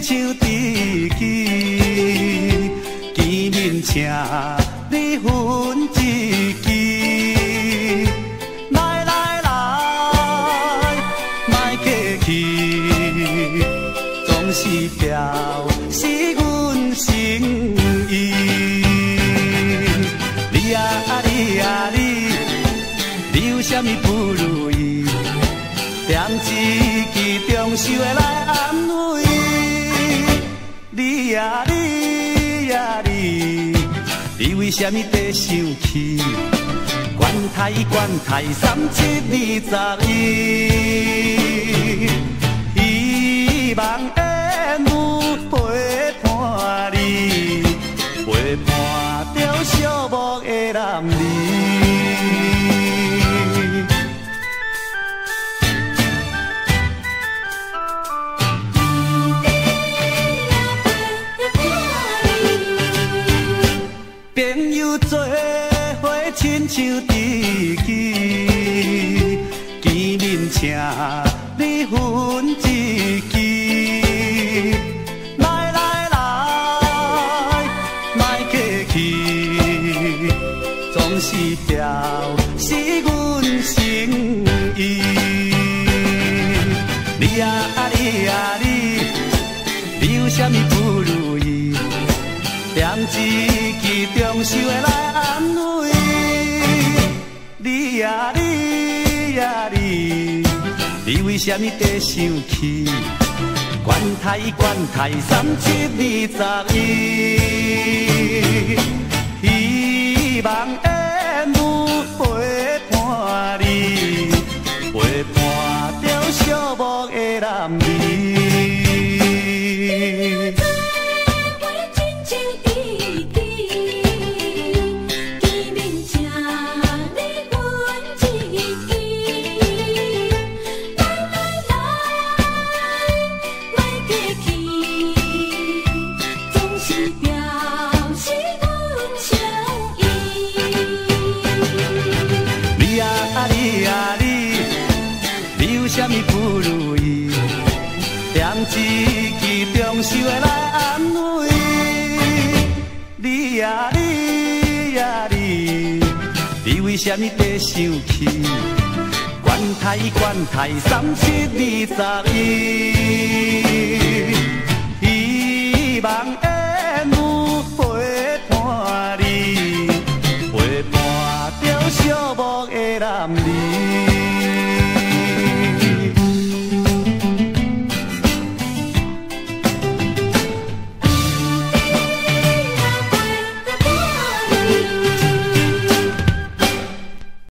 亲像知己，见面请你分一支。来来来，莫客气，总是表示阮心意。你啊你啊你，你有啥物不如意？点一支中秀的来安慰你呀你呀你，你为什么在生气？管他管他三七二十一，希望缘有陪伴你，陪伴着寂寞的男儿。花花亲像知己，见面请你分一支。来来来，莫客气，总是表示阮心意。你啊你啊你，你有啥物不如意？点一支中秀的来安慰你呀你呀你，你为什么在生气？管他管他三七二十一，希望缘有陪伴你，陪伴着寂寞的男。一支中秀的来安慰你呀你呀你，你为什么在生气？管他管他三七二十一，希望缘有陪伴你，陪伴着寂寞的男儿。